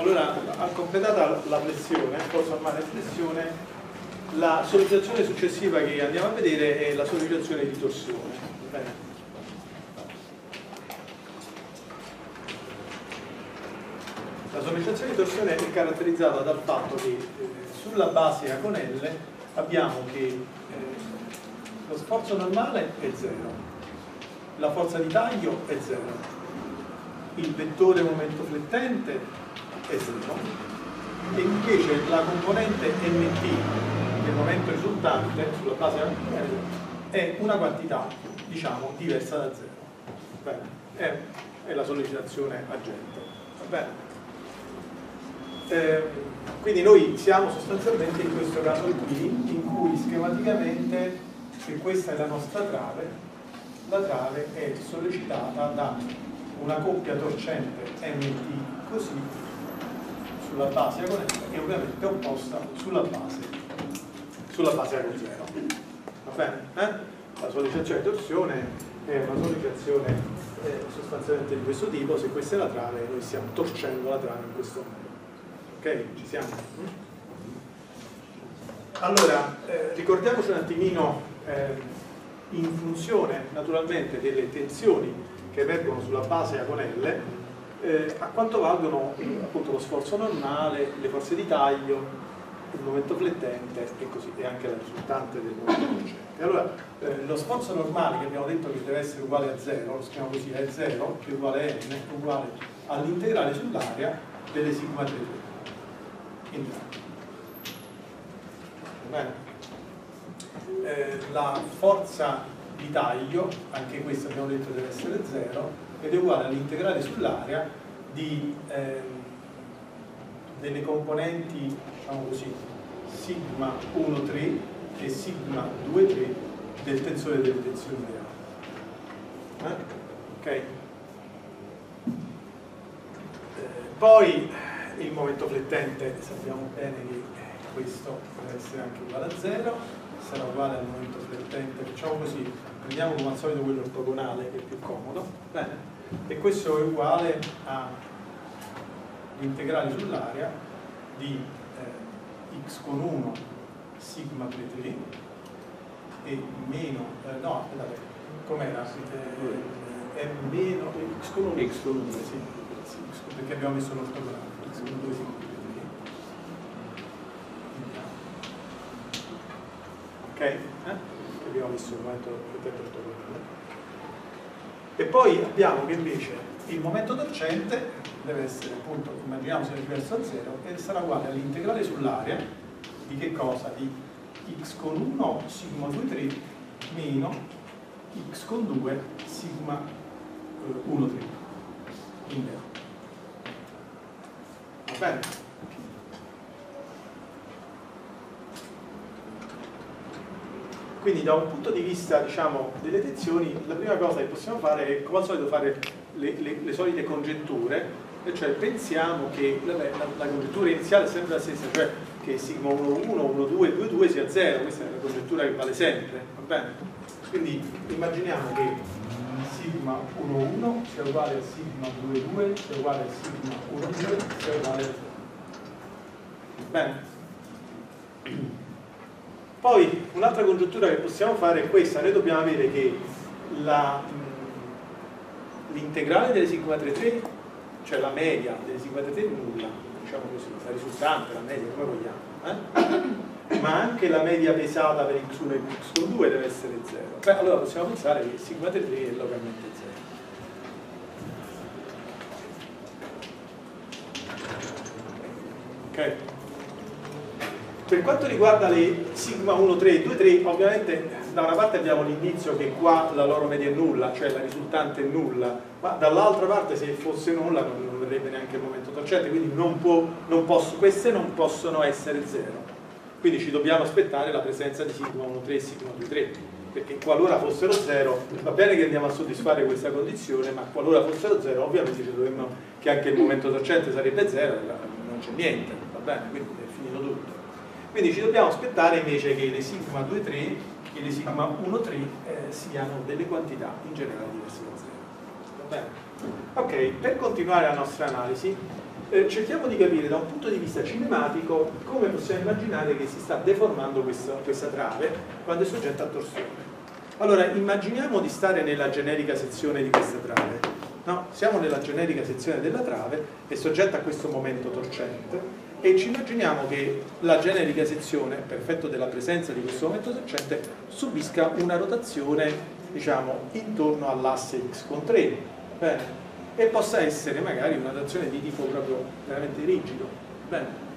allora completata la flessione, forza normale flessione, la sollecitazione successiva che andiamo a vedere è la sollecitazione di torsione. Bene. La sollecitazione di torsione è caratterizzata dal fatto che eh, sulla base Aconelle abbiamo che eh, lo sforzo normale è 0, la forza di taglio è 0, il vettore momento flettente è 0 e invece la componente mt, il momento risultante sulla base Aconelle, è una quantità diciamo diversa da 0. Bene, è, è la sollecitazione agente. Va bene? Eh, quindi noi siamo sostanzialmente in questo caso qui, in cui schematicamente, se questa è la nostra trave, la trave è sollecitata da una coppia torcente MT così sulla base agonella e ovviamente opposta sulla base sulla base ago 0 va bene? Eh? la sollecitazione di torsione è una sollecitazione eh, sostanzialmente di questo tipo se questa è la trave noi stiamo torcendo la trave in questo modo ok? Ci siamo? Allora, eh, ricordiamoci un attimino eh, in funzione naturalmente delle tensioni che emergono sulla base agonelle eh, a quanto valgono appunto lo sforzo normale, le forze di taglio, il momento flettente e così e anche la risultante del momento flettente. Allora, eh, lo sforzo normale che abbiamo detto che deve essere uguale a 0, lo scriviamo così, è 0 più uguale a n uguale all'integrale sull'area delle sigma 3 eh, la forza di taglio, anche questa abbiamo detto deve essere 0, ed è uguale all'integrale sull'area di eh, delle componenti, diciamo così, sigma 1,3 e sigma 2,3 del tensore delle tensioni reali. Eh? Ok? Eh, poi il momento flettente sappiamo bene che questo deve essere anche uguale a 0 sarà uguale al momento flettente facciamo così, prendiamo come al solito quello ortogonale che è più comodo bene? E questo è uguale all'integrale sull'area di eh, x con 1 sigma 3 3 e meno, eh, no, aspettate, com'era? Eh, è meno x con 1 x con 1 sì, perché abbiamo messo l'ortogonale secondo due secondi ok? Eh? abbiamo visto il momento ortogonale e poi abbiamo che invece il momento torcente deve essere appunto, immaginiamo sia diverso da 0 e sarà uguale all'integrale sull'area di che cosa? di x con 1 sigma 2 3 meno x con 2 sigma 1 3 in vero Bene. Quindi da un punto di vista diciamo, delle tensioni, la prima cosa che possiamo fare è come al solito fare le, le, le solite congetture, cioè pensiamo che vabbè, la, la, congettura iniziale è sempre la stessa, cioè che sigma 1, 1, 1, 2, 2, 2 sia 0, questa è una congettura che vale sempre, va bene? Quindi immaginiamo che sigma 1 1 sia uguale a sigma 2 2 sia uguale a sigma 1 2 sia uguale a 0 bene poi un'altra congiuntura che possiamo fare è questa noi dobbiamo avere che l'integrale delle sigma 3 3 cioè la media delle sigma 3 3 è nulla diciamo così, la risultante, la media, come vogliamo eh? ma anche la media pesata per x1 e x2 deve essere 0. Beh, allora possiamo pensare che sigma 3 è localmente 0. Ok? Per quanto riguarda le sigma 1, 3 e 2, 3, ovviamente da una parte abbiamo l'indizio che qua la loro media è nulla, cioè la risultante è nulla, ma dall'altra parte se fosse nulla non, verrebbe neanche il momento torcente, quindi non può, non posso, queste non possono essere 0 quindi ci dobbiamo aspettare la presenza di sigma 1,3 e sigma 2,3 perché qualora fossero 0 va bene che andiamo a soddisfare questa condizione ma qualora fossero 0 ovviamente ci dovremmo che anche il momento torcente sarebbe 0 non c'è niente va bene quindi quindi ci dobbiamo aspettare invece che le sigma 2,3 e le sigma 1,3 eh, siano delle quantità in generale diverse da 0 Bene. Ok, per continuare la nostra analisi, eh, cerchiamo di capire da un punto di vista cinematico come possiamo immaginare che si sta deformando questa, questa trave quando è soggetta a torsione. Allora, immaginiamo di stare nella generica sezione di questa trave. No? Siamo nella generica sezione della trave, è soggetta a questo momento torcente e ci immaginiamo che la generica sezione, per effetto della presenza di questo momento torcente, subisca una rotazione diciamo, intorno all'asse x con 3 bene? e possa essere magari una rotazione di tipo proprio veramente rigido. Bene?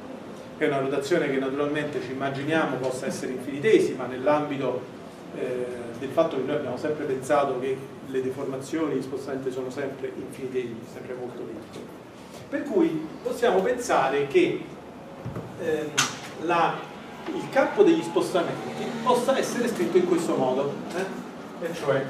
È una rotazione che naturalmente ci immaginiamo possa essere infinitesima nell'ambito eh, del fatto che noi abbiamo sempre pensato che le deformazioni, gli spostamenti sono sempre infinitesimi, sempre molto piccoli. Per cui possiamo pensare che ehm, la, il campo degli spostamenti possa essere scritto in questo modo, eh? e cioè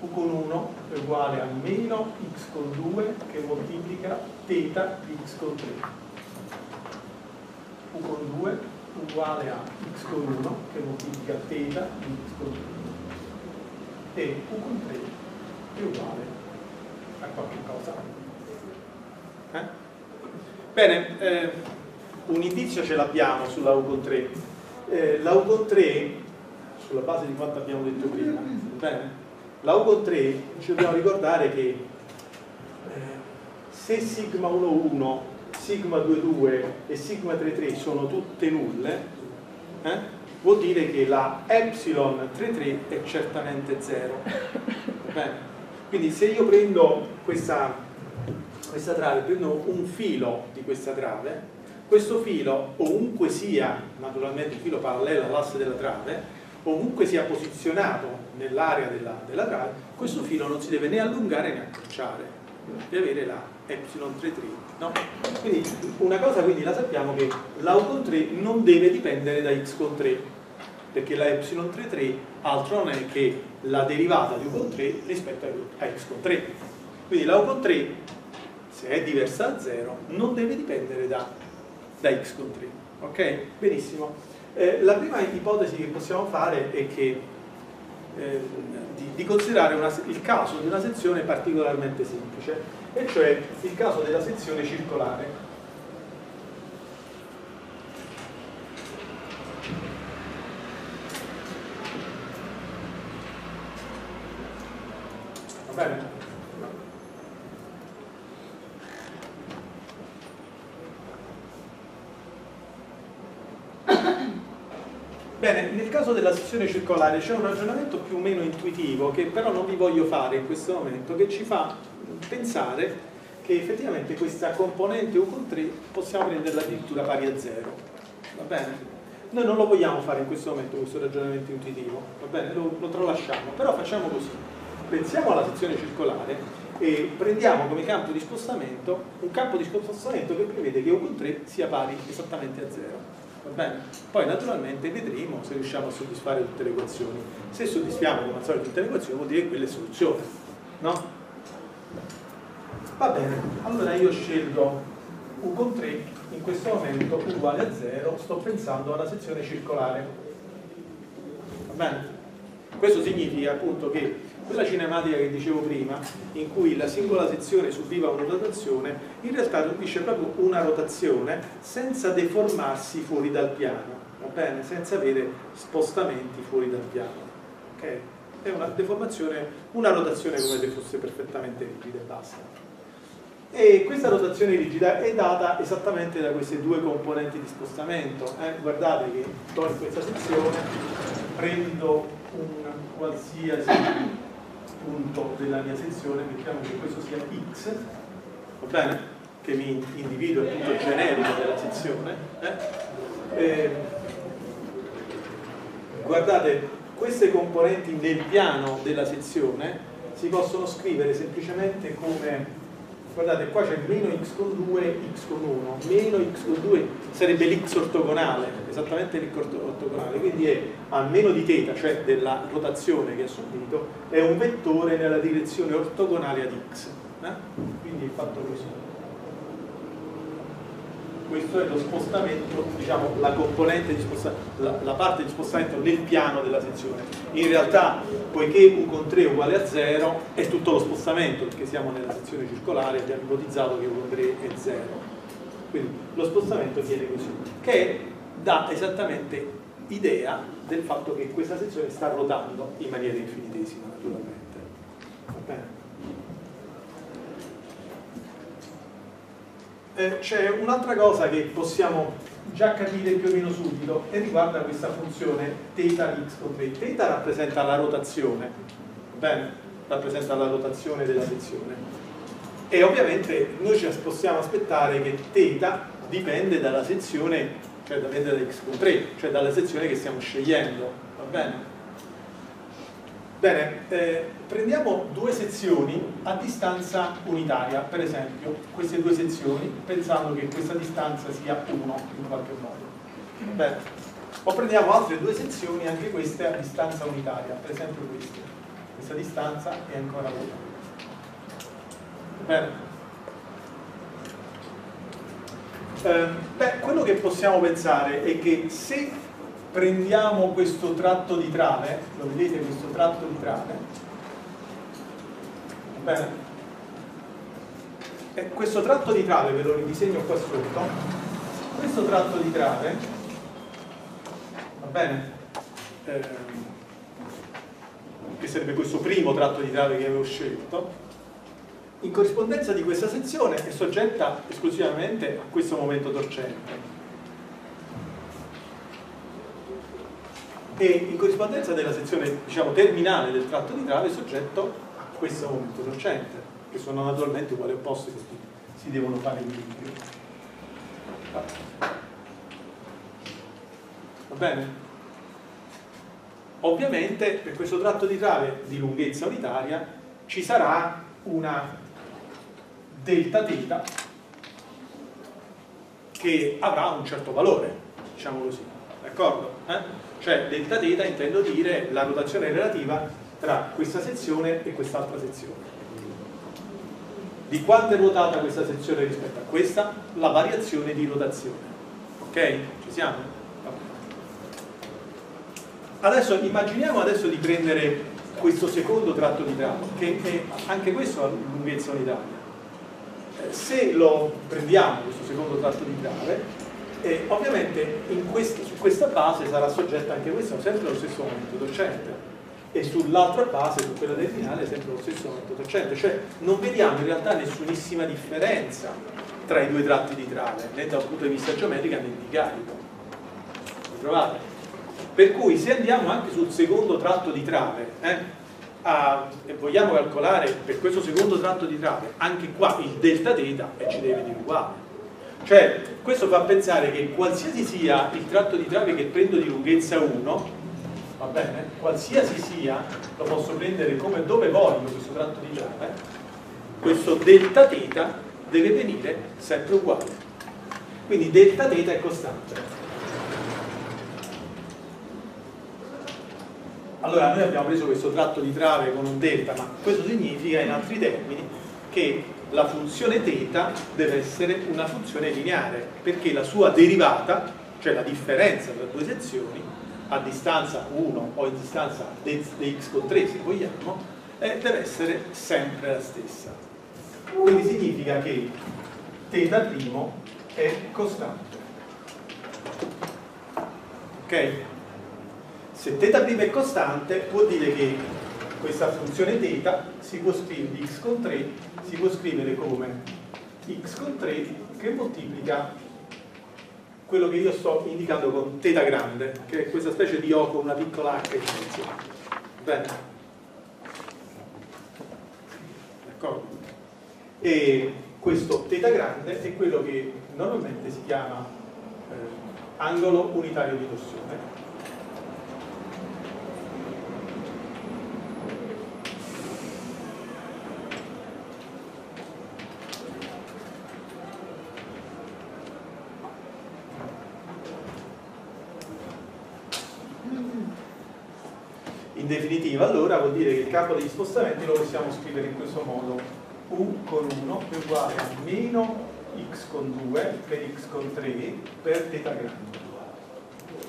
U con 1 è uguale a meno x con 2 che moltiplica θ di x con 3. U con 2 uguale a x con 1 che moltiplica θ di x con 3. E U con 3 è uguale a qualche cosa. Eh? Bene, eh, un indizio ce l'abbiamo sulla U con 3. Eh, la U con 3, sulla base di quanto abbiamo detto prima, bene? la U con 3 ci dobbiamo ricordare che eh, se sigma 1,1, sigma 2,2 e sigma 3,3 sono tutte nulle, eh, vuol dire che la epsilon 3,3 è certamente 0. Quindi se io prendo questa, questa trave, prendo un filo di questa trave, questo filo, ovunque sia naturalmente il filo parallelo all'asse della trave, ovunque sia posizionato nell'area della, della trave, questo filo non si deve né allungare né accorciare, deve avere la epsilon 3 3. No? Quindi una cosa quindi la sappiamo che la U con 3 non deve dipendere da x con 3, perché la epsilon 3 3 altro non è che la derivata di U con 3 rispetto a x con 3. Quindi la U con 3, se è diversa da 0, non deve dipendere da, da x con 3. Ok? Benissimo. Eh, la prima ipotesi che possiamo fare è che, eh, di, di, considerare una, il caso di una sezione particolarmente semplice, e cioè il caso della sezione circolare. Va bene? Bene, nel caso della sezione circolare c'è un ragionamento più o meno intuitivo che però non vi voglio fare in questo momento, che ci fa pensare che effettivamente questa componente U con 3 possiamo prenderla addirittura pari a 0. Va bene? Noi non lo vogliamo fare in questo momento questo ragionamento intuitivo, va bene? Lo, lo tralasciamo, però facciamo così. Pensiamo alla sezione circolare e prendiamo come campo di spostamento un campo di spostamento che prevede che U con 3 sia pari esattamente a 0 va bene? Poi naturalmente vedremo se riusciamo a soddisfare tutte le equazioni. Se soddisfiamo come al solito tutte le equazioni vuol dire che quella è soluzione, no? Va bene, allora io scelgo U con 3, in questo momento uguale a 0, sto pensando alla sezione circolare. Va bene? Questo significa appunto che quella cinematica che dicevo prima, in cui la singola sezione subiva una rotazione, in realtà subisce proprio una rotazione senza deformarsi fuori dal piano, va bene? Senza avere spostamenti fuori dal piano. Okay? È una deformazione, una rotazione come se fosse perfettamente rigida e basta. E questa rotazione rigida è data esattamente da queste due componenti di spostamento. Eh? Guardate che in questa sezione, prendo un qualsiasi punto della mia sezione, mettiamo che questo sia x, va bene? Che mi individua il punto generico della sezione. Eh? Eh, guardate, queste componenti nel piano della sezione si possono scrivere semplicemente come guardate qua c'è meno x con 2 e x con 1 meno x con 2 sarebbe l'x ortogonale esattamente l'x ortogonale. Quindi è a meno di θ cioè della rotazione che ha subito è un vettore nella direzione ortogonale ad x eh? quindi è fatto così questo è lo spostamento, diciamo la componente di spostamento, la, la, parte di spostamento nel piano della sezione. In realtà, poiché U con 3 è uguale a 0, è tutto lo spostamento, perché siamo nella sezione circolare, abbiamo ipotizzato che U con 3 è 0. Quindi lo spostamento viene così, che dà esattamente idea del fatto che questa sezione sta ruotando in maniera infinitesima, naturalmente. Va bene? eh, c'è un'altra cosa che possiamo già capire più o meno subito e riguarda questa funzione theta di x con 3. Theta rappresenta la rotazione, bene? rappresenta la rotazione della sezione. E ovviamente noi ci possiamo aspettare che theta dipende dalla sezione, cioè dipende da x con 3, cioè dalla sezione che stiamo scegliendo, va bene? Bene, eh, prendiamo due sezioni a distanza unitaria, per esempio, queste due sezioni, pensando che questa distanza sia 1 in qualche modo. Bene. O prendiamo altre due sezioni, anche queste a distanza unitaria, per esempio queste. Questa distanza è ancora 1. Bene. Eh, beh, quello che possiamo pensare è che se prendiamo questo tratto di trave, lo vedete questo tratto di trave, bene? E questo tratto di trave, ve lo ridisegno qua sotto, questo tratto di trave, va bene? Eh, che sarebbe questo primo tratto di trave che avevo scelto, in corrispondenza di questa sezione è soggetta esclusivamente a questo momento torcente e in corrispondenza della sezione diciamo, terminale del tratto di trave è soggetto a questo momento torcente, che sono naturalmente uguali opposti, questi si devono fare in equilibrio. Va bene? Ovviamente per questo tratto di trave di lunghezza unitaria ci sarà una delta θ che avrà un certo valore, diciamo così, d'accordo? Eh? Cioè delta θ intendo dire la rotazione relativa tra questa sezione e quest'altra sezione. Di quanto è ruotata questa sezione rispetto a questa? La variazione di rotazione. Ok? Ci siamo? Adesso immaginiamo adesso di prendere questo secondo tratto di trave, che è anche questo ha lunghezza unitaria. Eh, se lo prendiamo, questo secondo tratto di trave, e ovviamente questo, su questa base sarà soggetta anche questo sempre allo stesso momento docente e sull'altra base, su quella del finale, sempre lo stesso momento docente, cioè non vediamo in realtà nessunissima differenza tra i due tratti di trave, né dal punto di vista geometrico né di carico. Trovate? Per cui se andiamo anche sul secondo tratto di trave, eh, a, e vogliamo calcolare per questo secondo tratto di trave, anche qua il delta θ e ci deve dire uguale cioè, questo fa pensare che qualsiasi sia il tratto di trave che prendo di lunghezza 1, va bene? Qualsiasi sia, lo posso prendere come dove voglio questo tratto di trave, questo delta θ deve venire sempre uguale. Quindi delta θ è costante. Allora noi abbiamo preso questo tratto di trave con un delta, ma questo significa in altri termini che la funzione θ deve essere una funzione lineare perché la sua derivata, cioè la differenza tra due sezioni, a distanza 1 o a distanza di x con 3 se vogliamo, eh, deve essere sempre la stessa. Quindi significa che θ' è costante. Ok? Se θ' è costante vuol dire che questa funzione θ si può scrivere di x con 3 si può scrivere come x con 3 che moltiplica quello che io sto indicando con θ grande, che è questa specie di O con una piccola h in mezzo. Bene. D'accordo? E questo θ grande è quello che normalmente si chiama eh, angolo unitario di torsione in definitiva allora vuol dire che il campo degli spostamenti lo possiamo scrivere in questo modo u con 1 è uguale a meno x con 2 per x con 3 per θ grande.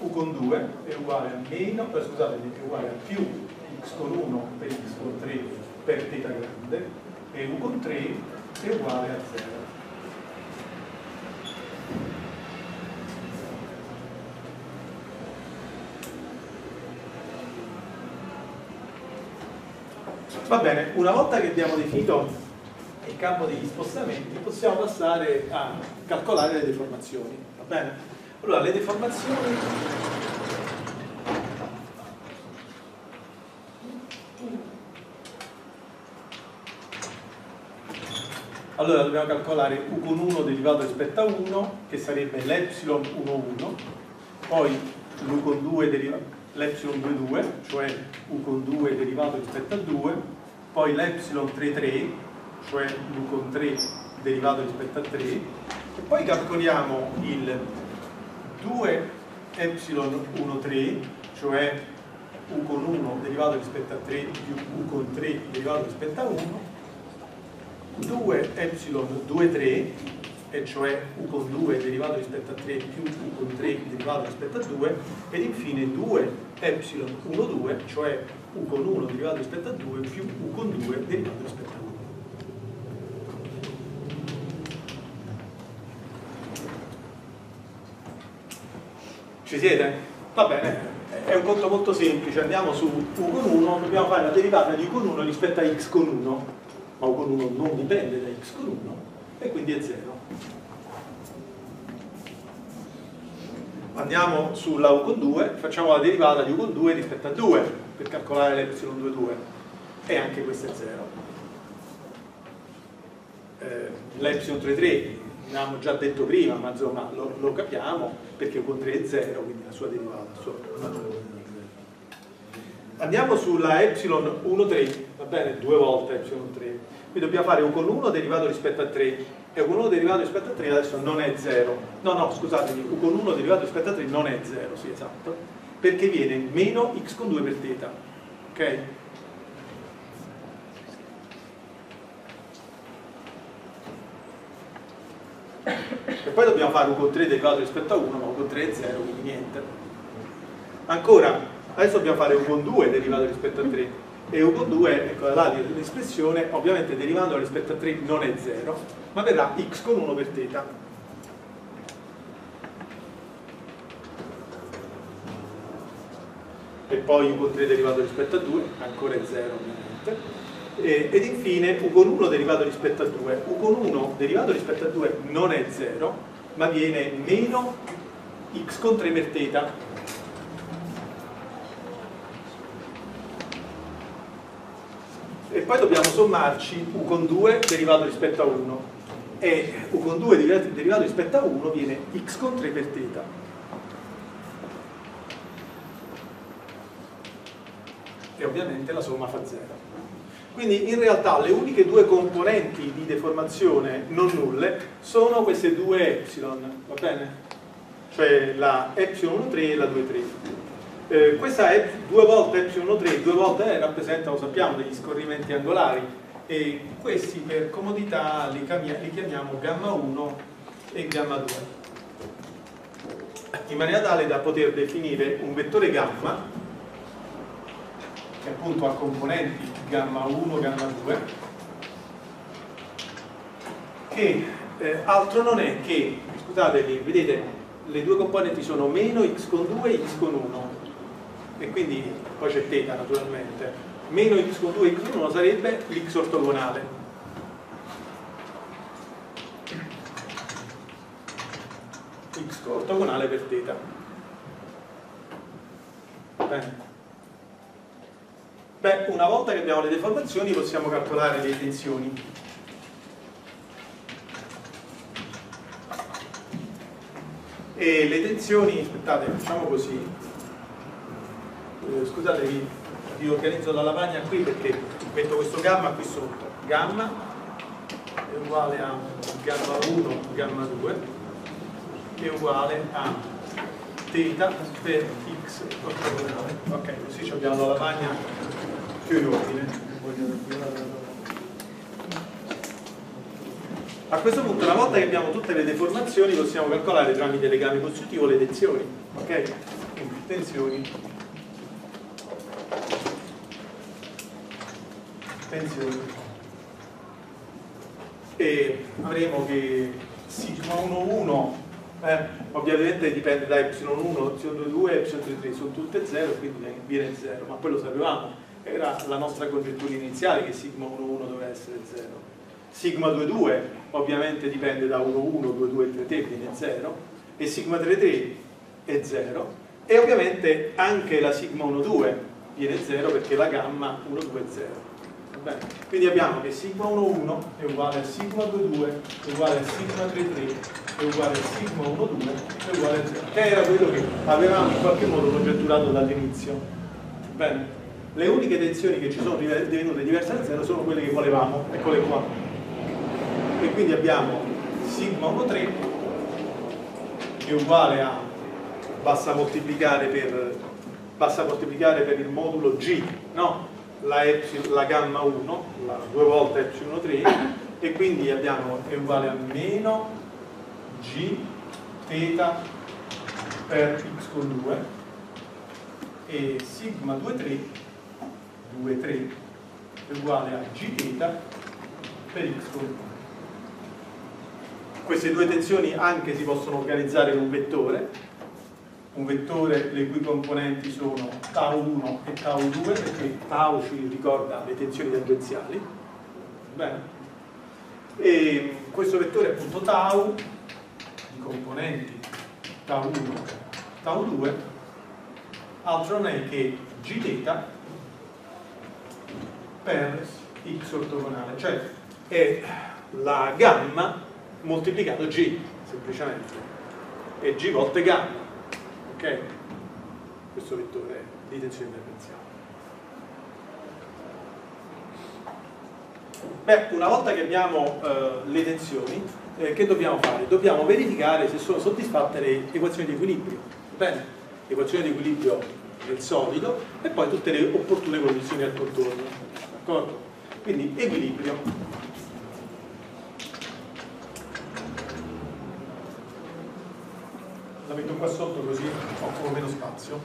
u con 2 è uguale a meno, eh, scusate, è uguale a più x con 1 per x con 3 per θ grande e u con 3 è uguale a 0. Va bene, una volta che abbiamo definito il campo degli spostamenti possiamo passare a calcolare le deformazioni, va bene? Allora, le deformazioni allora dobbiamo calcolare u con 1 derivato rispetto a 1 che sarebbe l'epsilon 1 1 poi l'u con 2 derivato l'epsilon 2 2 cioè u con 2 derivato rispetto a 2 poi l'epsilon 3 3 cioè u con 3 derivato rispetto a 3 e poi calcoliamo il 2 epsilon 1 3 cioè u con 1 derivato rispetto a 3 più u con 3 derivato rispetto a 1 2 epsilon 2 3 e cioè u con 2 derivato rispetto a 3 più u con 3 derivato rispetto a 2 ed infine 2 epsilon 1 2 cioè u con 1 derivato rispetto a 2 più u con 2 derivato rispetto a 1. Ci siete? Va bene, è un conto molto semplice, andiamo su u con 1, dobbiamo fare la derivata di u con 1 rispetto a x con 1, ma u con 1 non dipende da x con 1 e quindi è 0. Andiamo sulla u con 2, facciamo la derivata di u con 2 rispetto a 2 per calcolare l'epsilon 22 e anche questo è 0 eh, l'epsilon 33 l'abbiamo già detto prima ma insomma lo, lo, capiamo perché con 3 è 0 quindi la sua derivata sua andiamo sulla epsilon 1,3 va bene? due volte epsilon 3 qui dobbiamo fare u con 1 derivato rispetto a 3 e u con 1 derivato rispetto a 3 adesso non è 0 no no scusatemi u con 1 derivato rispetto a 3 non è 0 sì esatto perché viene meno x con 2 per θ ok? e poi dobbiamo fare u con 3 derivato rispetto a 1 ma u con 3 è 0 quindi niente ancora adesso dobbiamo fare u con 2 derivato rispetto a 3 e u con 2, ecco là l'espressione, ovviamente derivando rispetto a 3 non è 0, ma verrà x con 1 per θ. E poi u con 3 derivato rispetto a 2, ancora è 0 ovviamente, e, ed infine u con 1 derivato rispetto a 2. u con 1 derivato rispetto a 2 non è 0, ma viene meno x con 3 per θ. E poi dobbiamo sommarci u con 2 derivato rispetto a 1 e u con 2 derivato rispetto a 1 viene x con 3 per θ. E ovviamente la somma fa 0. Quindi in realtà le uniche due componenti di deformazione non nulle sono queste due epsilon, va bene? Cioè la epsilon 1,3 e la 2,3. Eh, questa è due volte epsilon 3, due volte eh, rappresenta, lo sappiamo, degli scorrimenti angolari e questi per comodità li, li chiamiamo gamma 1 e gamma 2 in maniera tale da poter definire un vettore gamma che appunto ha componenti gamma 1, gamma 2, che eh, altro non è che, scusate, vedete, le due componenti sono meno x con 2 e x con 1, e quindi poi c'è θ naturalmente, meno x con 2 e x con 1 sarebbe l'x ortogonale. x ortogonale per θ. Bene. Beh, una volta che abbiamo le deformazioni possiamo calcolare le tensioni. E le tensioni, aspettate, facciamo così. Eh, scusate, vi, organizzo la lavagna qui perché metto questo gamma qui sotto. Gamma è uguale a gamma 1, gamma 2 è uguale a θ per x ortogonale. Ok, così abbiamo la lavagna più in ordine A questo punto, una volta che abbiamo tutte le deformazioni, possiamo calcolare tramite legame costitutivo le tensioni. Ok? Quindi tensioni. Tensioni. E avremo che sigma 11 eh, ovviamente dipende da y1, y22 e y33, sono tutte 0 quindi viene 0, ma poi lo sapevamo, era la nostra congettura iniziale che sigma 11 doveva essere 0 sigma 2,2 ovviamente dipende da 1,1, 2,2 3 viene 0 e sigma 3,3 è 0 e ovviamente anche la sigma 1,2 viene 0 perché la gamma 1,2 è 0 quindi abbiamo che sigma 1,1 è uguale a sigma 2,2 è uguale a sigma 3,3 è uguale a sigma 1,2 è uguale a 0 che era quello che avevamo in qualche modo congetturato dall'inizio. Bene le uniche tensioni che ci sono divenute diverse da 0 sono quelle che volevamo eccole qua e quindi abbiamo sigma 1 3 che è uguale a basta moltiplicare per, basta moltiplicare per il modulo G no? la, epsilon, la gamma 1 la, due volte epsilon 3 e quindi abbiamo è uguale a meno G θ per x con 2 e sigma 2 3 2 3 è uguale a g θ per x 2 queste due tensioni anche si possono organizzare in un vettore, un vettore le cui componenti sono tau 1 e tau 2 perché tau ci ricorda le tensioni tangenziali. Bene. E questo vettore appunto tau di componenti tau 1 tau 2 altro non è che gθ per x ortogonale, cioè è la gamma moltiplicato G semplicemente e G volte gamma ok? questo vettore di tensione differenziale beh una volta che abbiamo eh, le tensioni eh, che dobbiamo fare? dobbiamo verificare se sono soddisfatte le equazioni di equilibrio bene, equazioni di equilibrio del solido e poi tutte le opportune condizioni al contorno d'accordo? Quindi equilibrio. La metto qua sotto così occupo meno spazio.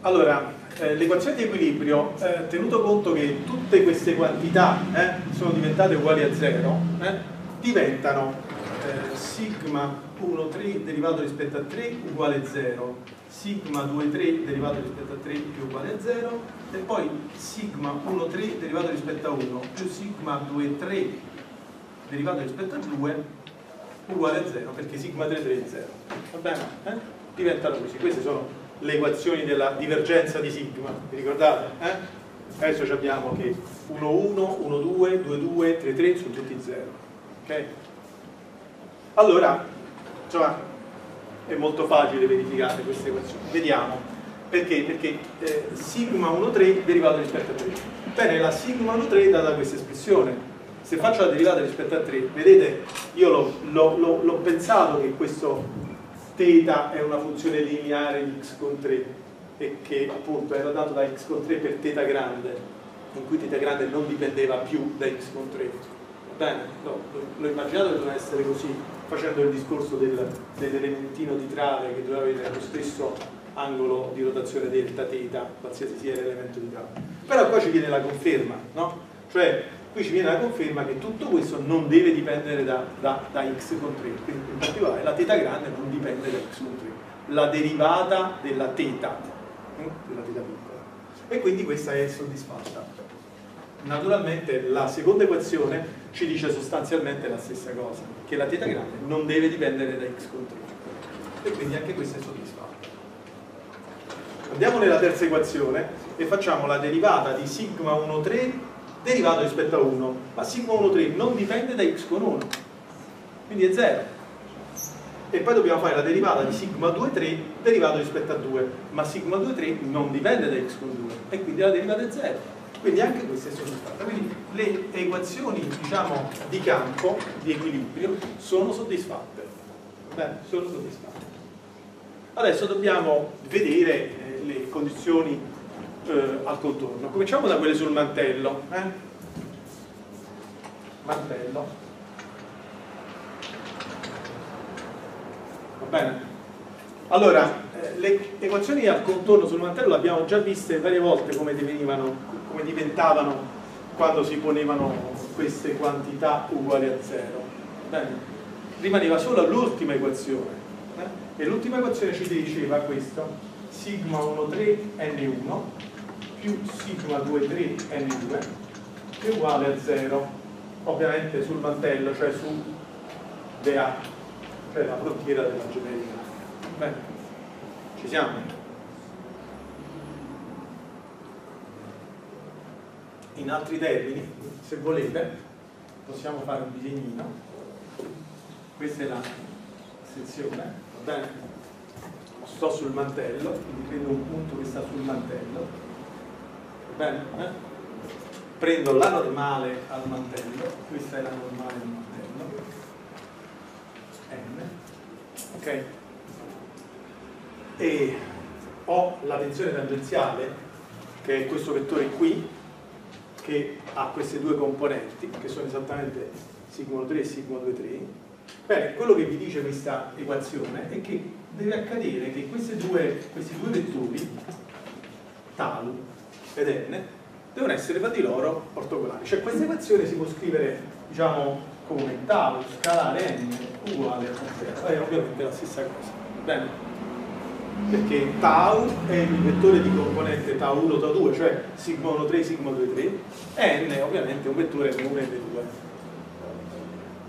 Allora, eh, l'equazione di equilibrio, eh, tenuto conto che tutte queste quantità eh, sono diventate uguali a zero, eh, diventano eh, sigma 1, 3 derivato rispetto a 3 uguale 0, sigma 2, 3 derivato rispetto a 3 più uguale a 0 e poi sigma 1, 3 derivato rispetto a 1 più sigma 2, 3 derivato rispetto a 2 uguale a 0 perché sigma 3, 3 è 0 va bene? Eh? diventano così queste sono le equazioni della divergenza di sigma vi ricordate? Eh? adesso abbiamo che 1, 1, 1, 2, 2, 2, 3, 3 sono tutti 0 ok? allora insomma è molto facile verificare queste equazioni. Vediamo. Perché? Perché eh, sigma 1,3 derivato rispetto a 3. Bene, la sigma 1,3 è data questa espressione. Se faccio la derivata rispetto a 3, vedete, io l'ho pensato che questo θ è una funzione lineare di x con 3 e che appunto era dato da x con 3 per θ grande, in cui θ grande non dipendeva più da x con 3. Bene, no, l'ho immaginato che doveva essere così facendo il discorso del, dell'elementino di trave che doveva avere lo stesso angolo di rotazione delta teta, qualsiasi sia l'elemento di trave. Però qua ci viene la conferma, no? Cioè qui ci viene la conferma che tutto questo non deve dipendere da, da, da x con 3, quindi in particolare la teta grande non dipende da x con 3, la derivata della teta, eh, della teta piccola. E quindi questa è soddisfatta. Naturalmente la seconda equazione ci dice sostanzialmente la stessa cosa, che la θ grande non deve dipendere da x con 3 e quindi anche questa è soddisfatta. Andiamo nella terza equazione e facciamo la derivata di sigma 1,3 derivato rispetto a 1, ma sigma 1,3 non dipende da x con 1, quindi è 0. E poi dobbiamo fare la derivata di sigma 2,3 derivato rispetto a 2, ma sigma 2,3 non dipende da x con 2 e quindi la derivata è 0 quindi anche questa è soddisfatta quindi le equazioni diciamo, di campo di equilibrio sono soddisfatte Beh, sono soddisfatte adesso dobbiamo vedere eh, le condizioni eh, al contorno. Cominciamo da quelle sul mantello. Eh? Mantello. Va bene? Allora, eh, le equazioni al contorno sul mantello le abbiamo già viste varie volte come, come diventavano quando si ponevano queste quantità uguali a 0. Bene? Rimaneva solo l'ultima equazione. Eh? E l'ultima equazione ci diceva questo, sigma 1,3 n1 più sigma 2,3 n2 è uguale a 0, ovviamente sul mantello, cioè su dA, cioè la frontiera della geometria. Bene, ci siamo? In altri termini, se volete, possiamo fare un disegnino. Questa è la sezione, va bene? Sto sul mantello, quindi prendo un punto che sta sul mantello, va bene? Eh? Prendo la normale al mantello, questa è la normale al mantello, n, ok? E ho la tensione tangenziale, che è questo vettore qui, che ha queste due componenti, che sono esattamente sigma 3 e sigma 2,3. Bene, quello che vi dice questa equazione è che deve accadere che due, questi due vettori, tau ed n, devono essere tra di loro ortogonali. Cioè questa equazione si può scrivere, diciamo, come tau scalare n uguale a 0. È ovviamente la stessa cosa. Bene? Perché tau è il vettore di componente tau 1, tau 2, cioè sigma 1, 3, sigma 2, 3, n ovviamente è un vettore n1 e n2.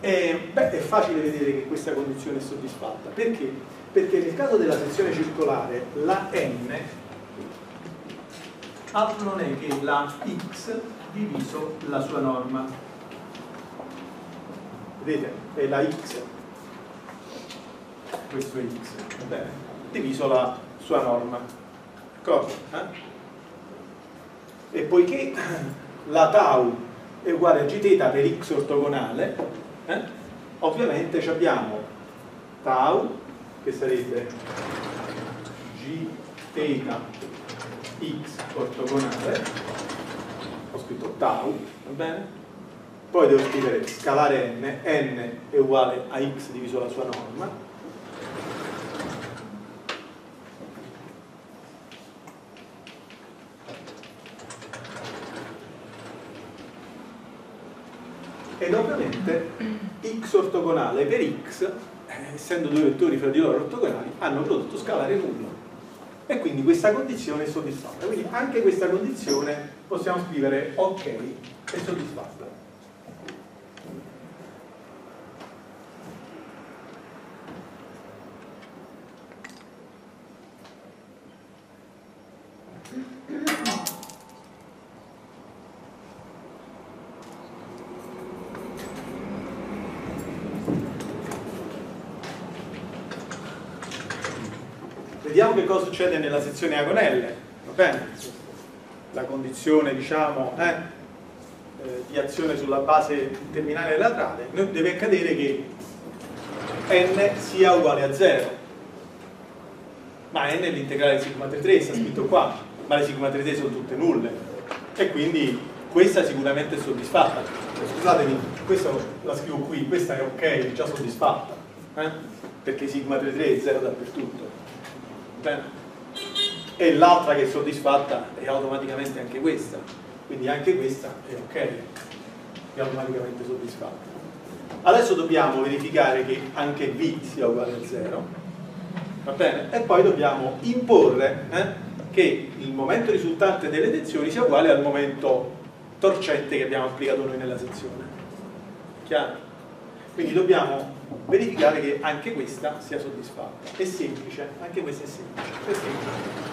E, beh, è facile vedere che questa condizione è soddisfatta, perché? Perché nel caso della sezione circolare la n altro non è che la x diviso la sua norma. Vedete? È la x. Questo è x, va bene? Diviso la sua norma. D'accordo? Eh? E poiché la tau è uguale a gθ per x ortogonale, eh? ovviamente abbiamo tau, che sarebbe gθ x ortogonale, ho scritto tau, va bene? Poi devo scrivere scalare n, n è uguale a x diviso la sua norma, ed ovviamente x ortogonale per x, eh, essendo due vettori fra di loro ortogonali, hanno prodotto scalare nullo. E quindi questa condizione è soddisfatta. Quindi anche questa condizione possiamo scrivere ok, è soddisfatta. Vediamo che cosa succede nella sezione agonelle, va bene? La condizione, diciamo, eh, eh, di azione sulla base terminale laterale, deve accadere che n sia uguale a 0. Ma n è l'integrale di sigma 3 sta scritto qua, ma le sigma 3 sono tutte nulle. E quindi questa sicuramente è soddisfatta. Scusatemi, questa la scrivo qui, questa è ok, è già soddisfatta. Eh? Perché sigma 3 è 0 dappertutto. Bene. E l'altra che è soddisfatta è automaticamente anche questa, quindi anche questa è ok, è automaticamente soddisfatta. Adesso dobbiamo verificare che anche V sia uguale a 0, va bene? E poi dobbiamo imporre eh, che il momento risultante delle tensioni sia uguale al momento torcente che abbiamo applicato noi nella sezione. Chiaro? Quindi dobbiamo verificare che anche questa sia soddisfatta. È semplice, anche questa è semplice. È semplice.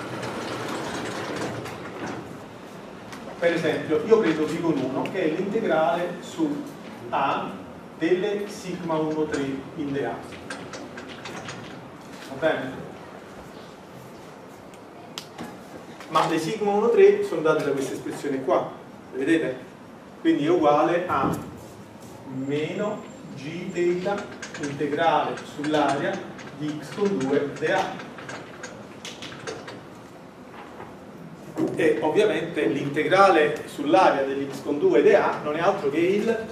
Per esempio, io prendo pi con 1 che è l'integrale su A delle sigma 1,3 in dA. Va bene? Ma le sigma 1,3 sono date da questa espressione qua, vedete? Quindi è uguale a meno g theta integrale sull'area di x con 2 dA. E ovviamente l'integrale sull'area dell'x con 2 ed A non è altro che il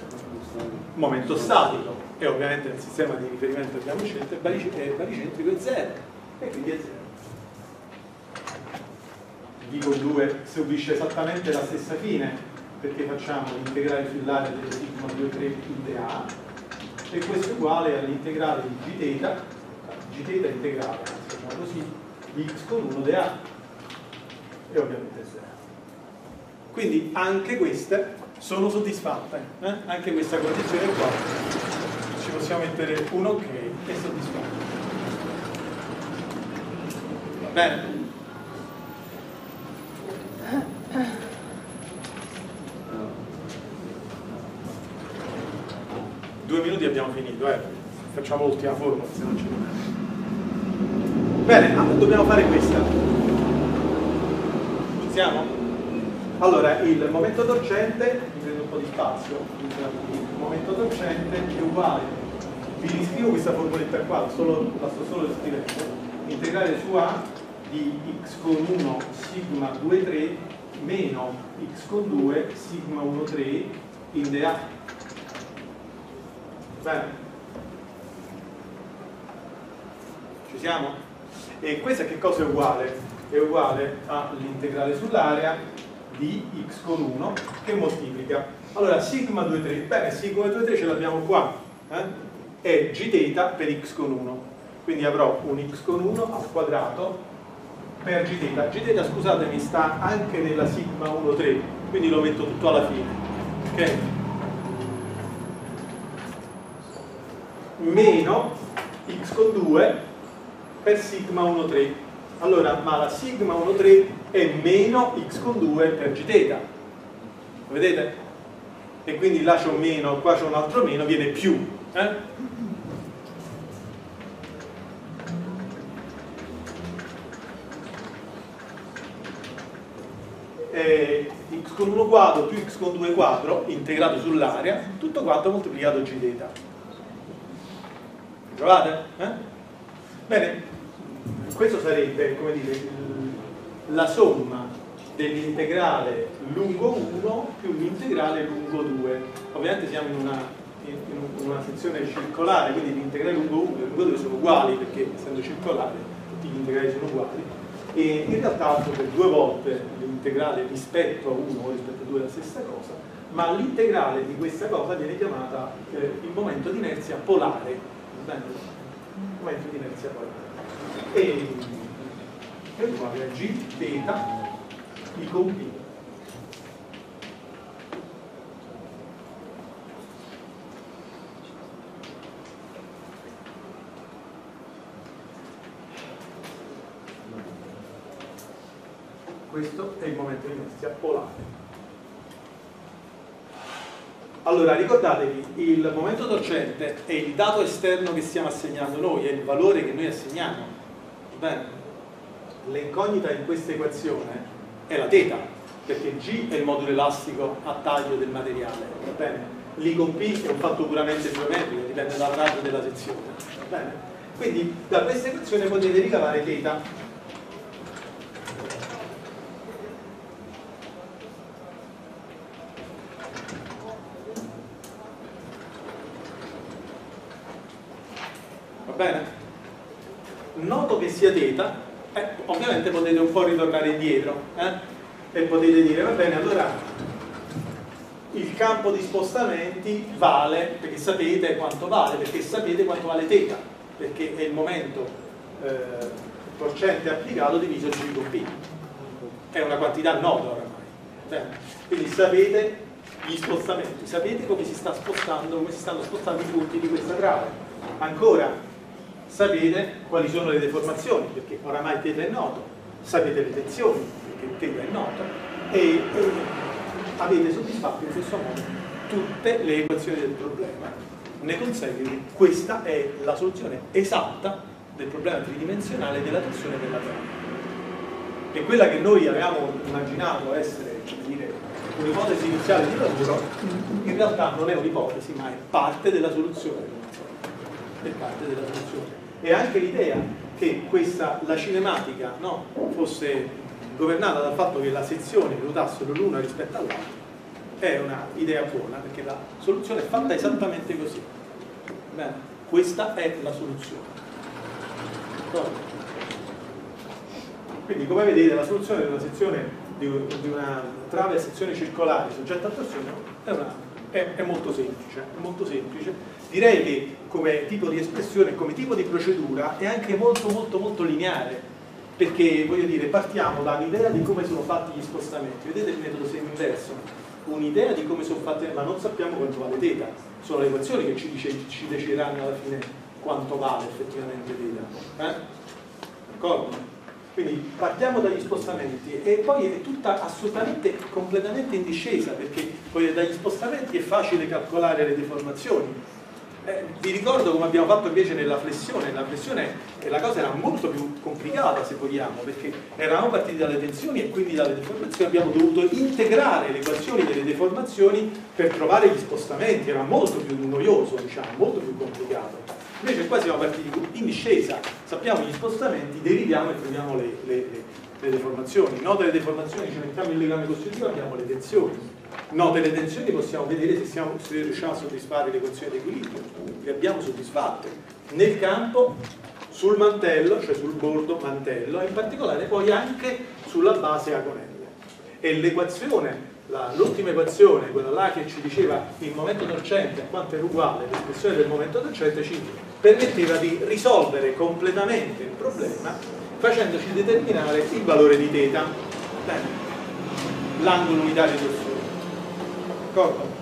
momento statico. E ovviamente nel sistema di riferimento abbiamo scelto è baricentrico è 0 e quindi è 0 d con 2 subisce esattamente la stessa fine perché facciamo l'integrale sull'area del sigma 2 3 in dA e questo è uguale all'integrale di g θ g θ integrale facciamo così di x con 1 dA e ovviamente 0 quindi anche queste sono soddisfatte eh? anche questa condizione qua ci possiamo mettere un ok e soddisfatto va bene due minuti abbiamo finito, eh. facciamo l'ultima formula, se non n'è. Bene, allora, dobbiamo fare questa. Ci siamo? Allora, il momento torcente, mi prendo un po' di spazio, il momento torcente è uguale, vi riscrivo questa formuletta qua, solo, la sto solo scrivendo, integrale su A di x con 1 sigma 2 3 meno x con 2 sigma 1 3 in dA Bene. Ci siamo? E questa che cosa è uguale? è uguale all'integrale sull'area di x con 1 che moltiplica. Allora, sigma 2, 3, bene, sigma 2, 3 ce l'abbiamo qua, eh? è g theta per x con 1, quindi avrò un x con 1 al quadrato per g theta. G theta, scusatemi, sta anche nella sigma 1, 3, quindi lo metto tutto alla fine. Ok? Meno x con 2 per sigma 1, 3 allora ma la sigma 1 3 è meno x con 2 per gθ vedete? e quindi là c'è un meno qua c'è un altro meno viene più eh? X con 1 quadro più x con 2 quadro integrato sull'area tutto quanto moltiplicato gθ Trovate? Eh? Bene, questo sarebbe, come dire, la somma dell'integrale lungo 1 più l'integrale lungo 2. Ovviamente siamo in una, in una sezione circolare, quindi l'integrale lungo 1 e lungo 2 sono uguali perché essendo circolare tutti gli integrali sono uguali. E in realtà per due volte l'integrale rispetto a 1 o rispetto a 2 è la stessa cosa, ma l'integrale di questa cosa viene chiamata eh, il momento di inerzia polare. Momento di inerzia polare e è uguale a g theta i con p questo è il momento di inerzia polare allora ricordatevi, il momento torcente è il dato esterno che stiamo assegnando noi, è il valore che noi assegniamo. Bene? L'incognita in questa equazione è la teta, perché G è il modulo elastico a taglio del materiale. Va bene? L'I con P è un fatto puramente geometrico, dipende dal raggio della sezione. Va bene? Quindi da questa equazione potete ricavare teta bene? Teta, eh, ovviamente potete un po' ritornare indietro eh? e potete dire, va bene, allora il campo di spostamenti vale, perché sapete quanto vale, perché sapete quanto vale teta, perché è il momento eh, torcente applicato diviso G con P. È una quantità nota oramai. Bene. Quindi sapete gli spostamenti, sapete come si sta spostando, come si stanno spostando i punti di questa trave. Ancora, sapete quali sono le deformazioni, perché oramai θ è noto, sapete le tensioni, perché θ è noto, e, e avete soddisfatto in questo modo tutte le equazioni del problema. Ne consegue che questa è la soluzione esatta del problema tridimensionale della tensione della trama. E quella che noi avevamo immaginato essere un'ipotesi iniziale di lavoro, in realtà non è un'ipotesi, ma è parte della soluzione. È parte della soluzione e anche l'idea che questa, la cinematica no, fosse governata dal fatto che la sezione ruotassero l'una rispetto all'altra è un'idea buona perché la soluzione è fatta esattamente così. Bene, questa è la soluzione. Quindi come vedete la soluzione di una sezione di, una trave a sezione circolare soggetta a torsione è, una, è, è, molto semplice, è molto semplice. Direi che come tipo di espressione, come tipo di procedura è anche molto molto molto lineare perché voglio dire partiamo da un'idea di come sono fatti gli spostamenti vedete il metodo semi-inverso un'idea di come sono fatte ma non sappiamo quanto vale teta sono le equazioni che ci, dice, ci decideranno alla fine quanto vale effettivamente teta eh? d'accordo? Quindi partiamo dagli spostamenti e poi è tutta assolutamente, completamente in discesa perché poi dagli spostamenti è facile calcolare le deformazioni. Eh, vi ricordo come abbiamo fatto invece nella flessione, la flessione eh, la cosa era molto più complicata se vogliamo perché eravamo partiti dalle tensioni e quindi dalle deformazioni abbiamo dovuto integrare le equazioni delle deformazioni per trovare gli spostamenti, era molto più noioso diciamo, molto più complicato. Invece qua siamo partiti in discesa, sappiamo gli spostamenti, deriviamo e troviamo le, le, le deformazioni. Note le deformazioni, ci mettiamo il legame costitutivo, abbiamo le tensioni. Note le tensioni, possiamo vedere se, siamo, se riusciamo a soddisfare le equazioni di equilibrio. Le abbiamo soddisfatte. Nel campo, sul mantello, cioè sul bordo mantello, e in particolare poi anche sulla base agonelle. E l'equazione l'ultima equazione, quella là che ci diceva il momento torcente a quanto era uguale l'espressione del momento torcente, ci permetteva di risolvere completamente il problema facendoci determinare il valore di θ, l'angolo unitario di torsione. D'accordo?